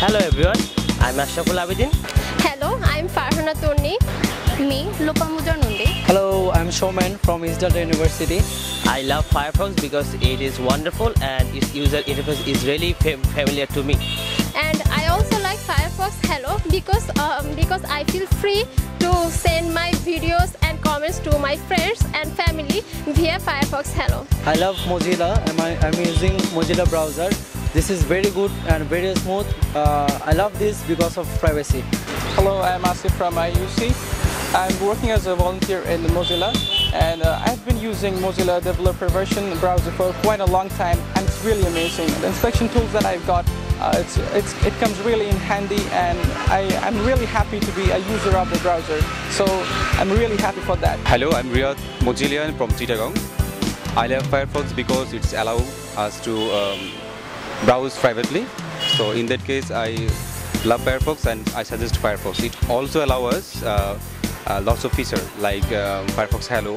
Hello everyone, I'm Ashraful Abidin. Hello, I'm me, Lopamujar Nundi. Hello, I'm Shoman from East Delta University. I love Firefox because it is wonderful and its user interface is really fam- familiar to me. And I also like Firefox Hello because um, because I feel free to send my videos and comments to my friends and family via Firefox Hello. I love Mozilla. I'm, I'm using Mozilla browser. This is very good and very smooth. Uh, I love this because of privacy. Hello, I'm Asif from IUC. I'm working as a volunteer in Mozilla and uh, I've been using Mozilla developer version browser for quite a long time and it's really amazing. The inspection tools that I've got, uh, it's, it's, it comes really in handy and I, I'm really happy to be a user of the browser. So I'm really happy for that. Hello, I'm Riyad Mojilian from Chittagong. I love Firefox because it's allow us to um, browse privately. So in that case, I love Firefox and I suggest Firefox. It also allows us uh, lots of features like um, Firefox Hello